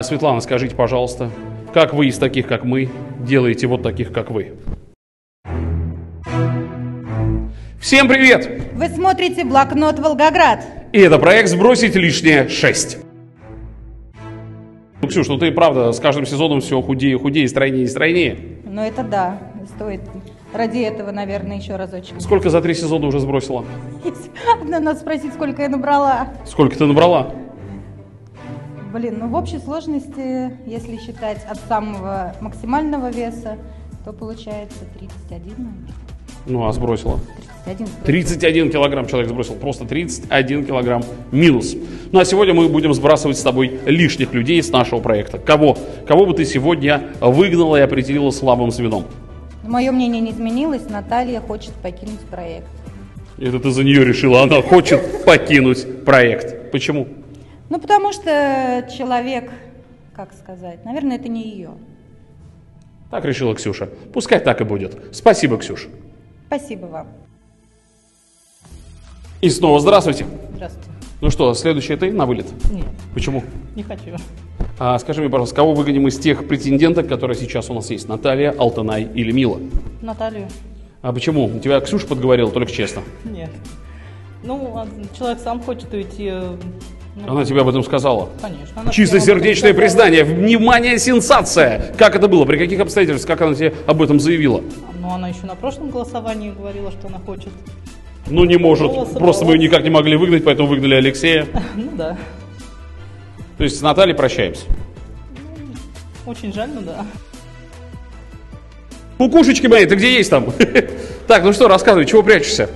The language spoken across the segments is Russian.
Светлана, скажите, пожалуйста, как вы из таких, как мы, делаете вот таких, как вы? Всем привет! Вы смотрите «Блокнот Волгоград». И это проект «Сбросить лишнее 6». Ну, Ксюш, ну ты правда с каждым сезоном все худее, худее, стройнее и стройнее. Ну это да, стоит ради этого, наверное, еще разочек. Сколько за три сезона уже сбросила? Надо спросить, сколько я набрала. Сколько ты набрала? Блин, ну в общей сложности, если считать от самого максимального веса, то получается 31. наверное. Ну, а сбросила? 31. 31 килограмм человек сбросил. Просто 31 килограмм минус. Ну а сегодня мы будем сбрасывать с тобой лишних людей с нашего проекта. Кого? Кого бы ты сегодня выгнала и определила слабым звеном? Мое мнение не изменилось, Наталья хочет покинуть проект. Это ты за нее решила. Она хочет покинуть проект. Почему? Ну потому что человек, как сказать, наверное, это не ее. Так решила Ксюша. Пускай так и будет. Спасибо, Ксюша. Спасибо вам. И снова здравствуйте. Здравствуйте. Ну что, следующий ты на вылет? Нет, Почему? не хочу. А скажи мне, пожалуйста, кого выгоним из тех претенденток, которые сейчас у нас есть? Наталья, Алтанай или Мила? Наталью? А почему? Тебя Ксюша подговорила, только честно. Нет. Ну, а человек сам хочет уйти. Ну, Она тебе об этом сказала. конечно. она Чистосердечное признание. Внимание, сенсация! Как это было? При каких обстоятельствах? Как она тебе об этом заявила? Ну, она еще на прошлом голосовании говорила, что она хочет. Ну, не может. Голос Просто мы ее никак не могли выгнать, поэтому выгнали Алексея. Ну да. То есть с Натальей прощаемся. Очень жаль, ну да. Кукушечки мои, ты где есть там? Так, ну что, рассказывай, чего прячешься?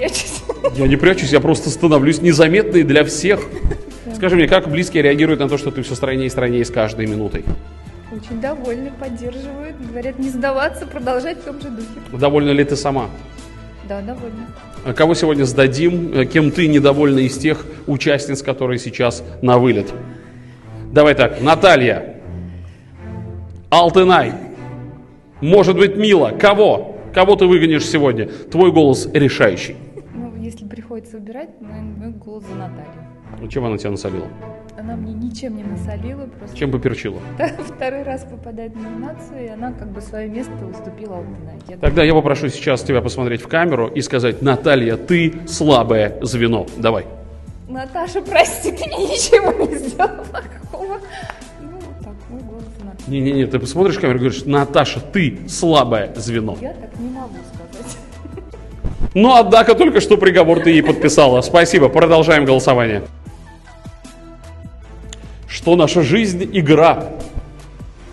Не прячься. Я не прячусь, я просто становлюсь незаметной для всех. Скажи мне, как близкие реагируют на то, что ты все стройнее и стройнее с каждой минутой? Очень довольны, поддерживают. Говорят, не сдаваться, продолжать в том же духе. Довольна ли ты сама? Да, довольны. А Кого сегодня сдадим? Э, Кем ты недовольна из тех участниц, которые сейчас на вылет? Давай так, Наталья, Алтынай, может быть, Мила, кого? Кого ты выгонишь сегодня? Твой голос решающий. Если приходится выбирать, наверное, голос за Наталью. Ну, Чем она тебя насолила? Она мне ничем не насолила, просто Чем поперчила? второй раз попадает в номинацию, и она как бы свое место уступила Алтынай. Тогда я попрошу сейчас тебя посмотреть в камеру и сказать, Наталья, ты слабое звено. Давай. Наташа, прости, ты мне ничего не сделала такого. Ну. Не-не-не, ты посмотришь камеру и говоришь, Наташа, ты слабое звено. Я так не могу сказать. Ну, однако, только что приговор ты ей подписала. Спасибо, продолжаем голосование. Что наша жизнь – игра.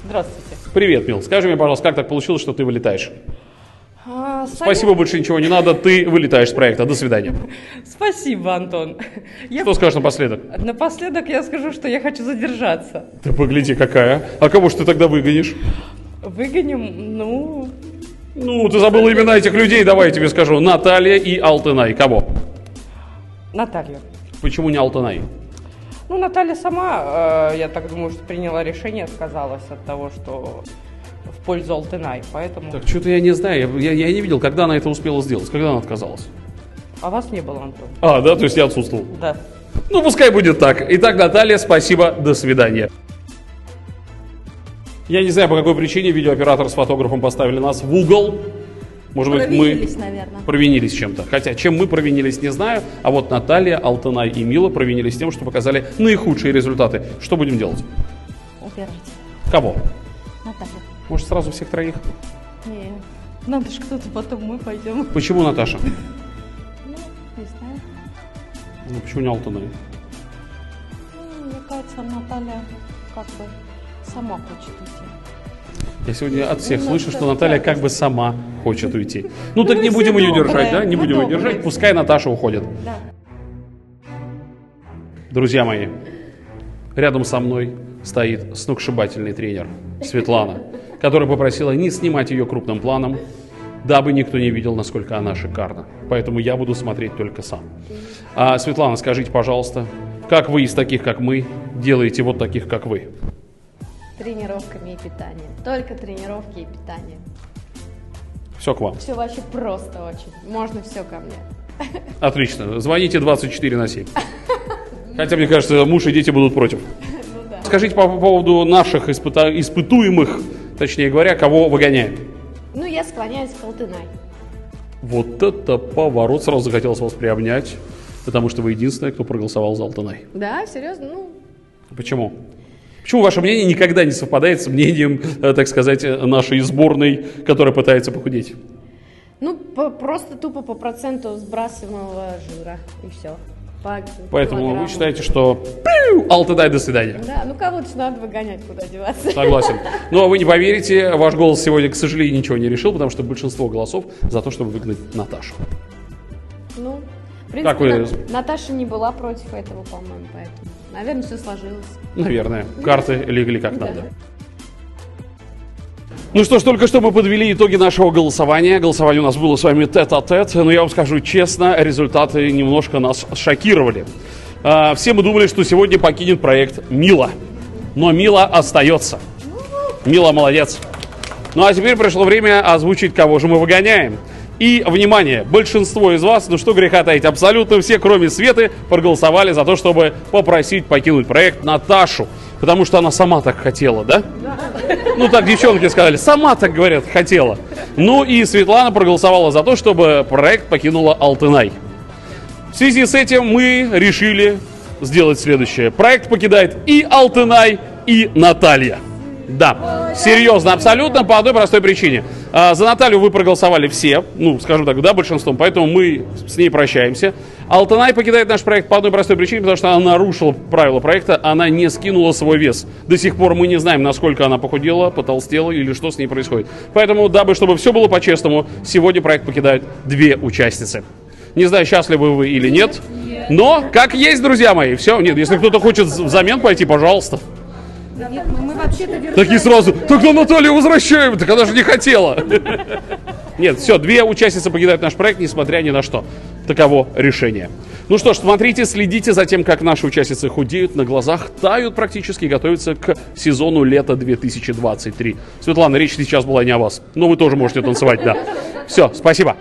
Здравствуйте. Привет, Мил. Скажи мне, пожалуйста, как так получилось, что ты вылетаешь? А, совет- Спасибо, больше ничего не надо, ты вылетаешь с проекта. До свидания. Спасибо, Антон. Я... Что скажешь напоследок? Напоследок я скажу, что я хочу задержаться. Ты погляди, какая. А кого ж ты тогда выгонишь? Выгоним, ну, Ну, ты забыла имена этих людей, давай я тебе скажу. Наталья и Алтынай. Кого? Наталью. Почему не Алтынай? Ну, Наталья сама, э, я так думаю, что приняла решение, отказалась от того, что в пользу Алтынай, поэтому... Так, что-то я не знаю, я, я не видел, когда она это успела сделать, когда она отказалась. А вас не было, Антон? А, да, то есть я отсутствовал. Да. Ну, пускай будет так. Итак, Наталья, спасибо, до свидания. Я не знаю, по какой причине видеооператор с фотографом поставили нас в угол. Может быть, мы наверное. провинились чем-то. Хотя, чем мы провинились, не знаю. А вот Наталья, Алтынай и Мила провинились тем, что показали наихудшие результаты. Что будем делать? Убирайте. Кого? Наталья. Может, сразу всех троих? Не, надо же кто-то потом, мы пойдем. Почему Наташа? Ну, не знаю. Ну, почему не Алтынай? Ну, мне кажется, Наталья как бы сама хочет уйти. Я сегодня от всех Ну, слышу, что Наталья как бы сама хочет уйти. Ну так мы не будем ее держать, да? Не будем ее держать, пускай Наташа уходит. Друзья мои, рядом со мной стоит сногсшибательный тренер Светлана, которая попросила не снимать ее крупным планом, дабы никто не видел, насколько она шикарна. Поэтому я буду смотреть только сам. А, Светлана, скажите, пожалуйста, как вы из таких, как мы, делаете вот таких, как вы? Тренировками и питанием. Только тренировки и питание. Все к вам. Все вообще просто очень. Можно все ко мне. Отлично. Звоните 24 на 7. Хотя, мне кажется, муж и дети будут против. Скажите по поводу наших испыта- испытуемых, точнее говоря, кого выгоняем. Ну, я склоняюсь к Алтынай. Вот это поворот. Сразу захотелось вас приобнять, потому что вы единственная, кто проголосовал за Алтанай. Да, серьезно? Ну, Почему? Почему ваше мнение никогда не совпадает с мнением, э, так сказать, э, нашей сборной, которая пытается похудеть? ну по- просто тупо по проценту сбрасываемого жира. И все. По Поэтому вы килограмму. считаете, что пиу, Алтанай, до свидания. Да, ну кого-то надо выгонять, куда деваться. Согласен. Но вы не поверите, ваш голос сегодня, к сожалению, ничего не решил, потому что большинство голосов за то, чтобы выгнать Наташу. Ну, в Как принципе, вы- На- Наташа не была против этого, по-моему, поэтому, наверное, все сложилось. Наверное, карты легли как надо. Ну что ж, только что мы подвели итоги нашего голосования. Голосование у нас было с вами тет-а-тет, но я вам скажу честно, результаты немножко нас шокировали. А, Все мы думали, что сегодня покинет проект Мила, но Мила остается. Мила молодец. Ну а теперь пришло время озвучить, кого же мы выгоняем. И, внимание, большинство из вас, ну что греха таить, абсолютно все, кроме Светы, проголосовали за то, чтобы попросить покинуть проект Наташу. Потому что она сама так хотела, да? Ну, так девчонки сказали, сама так, говорят, хотела. Ну и Светлана проголосовала за то, чтобы проект покинула Алтынай. В связи с этим мы решили сделать следующее. Проект покидает и Алтынай, и Наталья. Да, серьезно, абсолютно по одной простой причине. А, За Наталью вы проголосовали все, ну, скажем так, да, большинством, поэтому мы с ней прощаемся. Алтанай покидает наш проект по одной простой причине, потому что она нарушила правила проекта, она не скинула свой вес. До сих пор мы не знаем, насколько она похудела, потолстела или что с ней происходит. Поэтому, дабы, чтобы все было по-честному, сегодня проект покидают две участницы. Не знаю, счастливы вы или нет, но как есть, друзья мои, все. Нет, если кто-то хочет взамен пойти, пожалуйста. Нет, ну мы вообще-то Такие сразу, тогда Наталью возвращаем, так она же не хотела. Нет, все, две участницы покидают наш проект, несмотря ни на что. Таково решение. Ну что ж, смотрите, следите за тем, как наши участницы худеют на глазах, тают практически, и готовятся к сезону лета 2023. Светлана, речь сейчас была не о вас, но вы тоже можете танцевать, да. Все, спасибо.